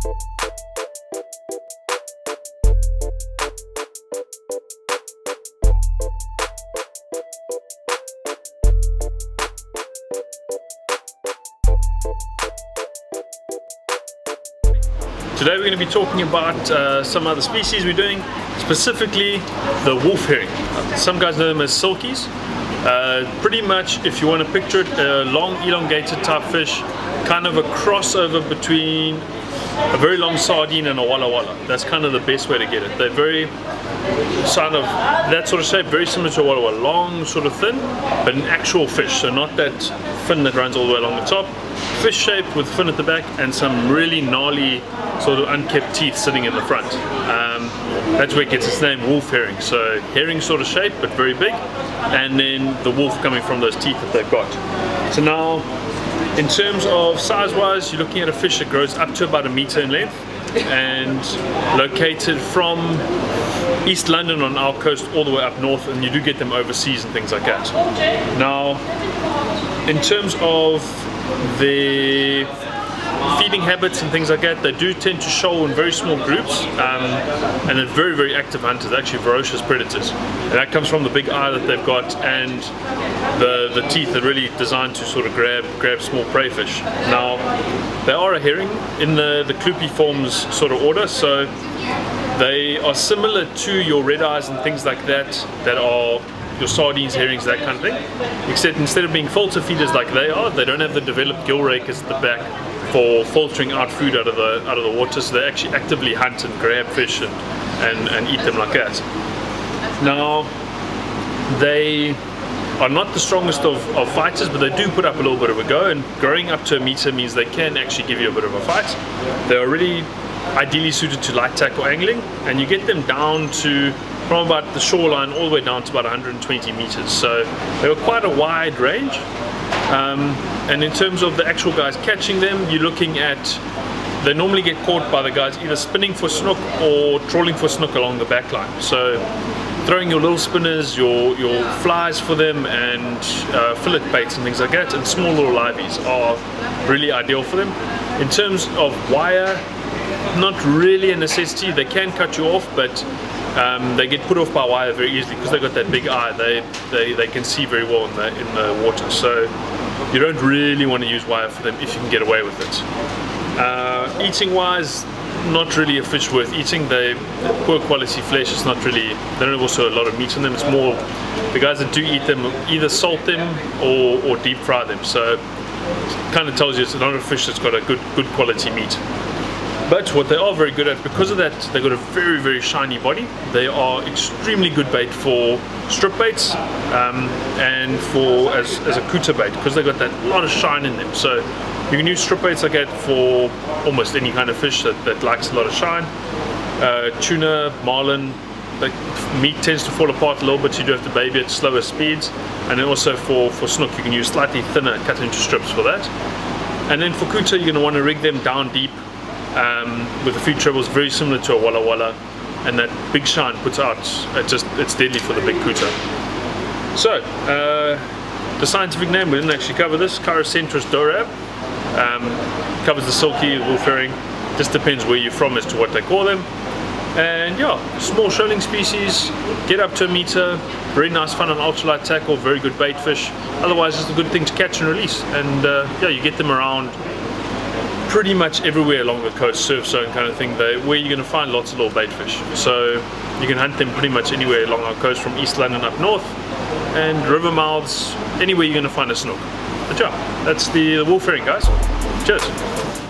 Today we're going to be talking about uh, some other species we're doing, specifically the wolf herring. Some guys know them as silkies. Uh, pretty much, if you want to picture it, a long elongated type fish, kind of a crossover between a very long sardine and a walla walla. That's kind of the best way to get it. They're very sort of that sort of shape, very similar to a walla walla, long, sort of thin, but an actual fish. So not that fin that runs all the way along the top. Fish shape with fin at the back and some really gnarly sort of unkept teeth sitting in the front. Um, that's where it gets its name, wolf herring. So herring sort of shape, but very big, and then the wolf coming from those teeth that they've got. So now, in terms of size-wise, you're looking at a fish that grows up to about a meter in length and located from East London on our coast all the way up north and you do get them overseas and things like that. Now, in terms of the feeding habits and things like that, they do tend to show in very small groups um, and they're very, very active hunters, actually ferocious predators. And that comes from the big eye that they've got and the, the teeth are really designed to sort of grab grab small prey fish. Now, they are a herring in the, the Clupeiformes sort of order, so they are similar to your red eyes and things like that that are your sardines, herrings, that kind of thing. Except instead of being filter feeders like they are, they don't have the developed gill rakers at the back for filtering out food out of the out of the water. So they actually actively hunt and grab fish and, and, and eat them like that. Now they are not the strongest of, of fighters, but they do put up a little bit of a go, and growing up to a meter means they can actually give you a bit of a fight. They're really ideally suited to light tackle angling, and you get them down to from about the shoreline all the way down to about 120 meters. So they were quite a wide range. Um, and in terms of the actual guys catching them, you're looking at they normally get caught by the guys either spinning for snook or trawling for snook along the back line. So throwing your little spinners, your, your flies for them and uh, fillet baits and things like that and small little liveys are really ideal for them. In terms of wire, not really a necessity. They can cut you off, but um, they get put off by wire very easily because they've got that big eye. They, they, they can see very well in the, in the water. So you don't really want to use wire for them if you can get away with it. Uh, eating wise, not really a fish worth eating. They poor quality flesh. It's not really. They don't have also a lot of meat in them. It's more the guys that do eat them either salt them or, or deep fry them. So it kind of tells you it's not a fish that's got a good good quality meat. But what they are very good at, because of that, they've got a very, very shiny body. They are extremely good bait for strip baits um, and for as, as a couta bait because they've got that lot of shine in them. So you can use strip baits like that for almost any kind of fish that, that likes a lot of shine. Uh, tuna, marlin, the meat tends to fall apart a little bit, so you do have to baby at slower speeds. And then also for, for snook, you can use slightly thinner cut into strips for that. And then for couta, you're going to want to rig them down deep um, with a few trebles very similar to a Walla Walla and that big shine puts out it just it's deadly for the big couta. So uh, the scientific name we didn't actually cover this Chirocentrus dorab. Um, covers the silky herring just depends where you're from as to what they call them. And yeah small shoaling species. Get up to a meter. Very nice fun on ultralight tackle. Very good bait fish. Otherwise it's a good thing to catch and release. And uh, yeah you get them around pretty much everywhere along the coast, surf zone kind of thing, they, where you're going to find lots of little bait fish. So you can hunt them pretty much anywhere along our coast from East London up north and river mouths, anywhere you're going to find a snook. But yeah, that's the, the guys. Cheers.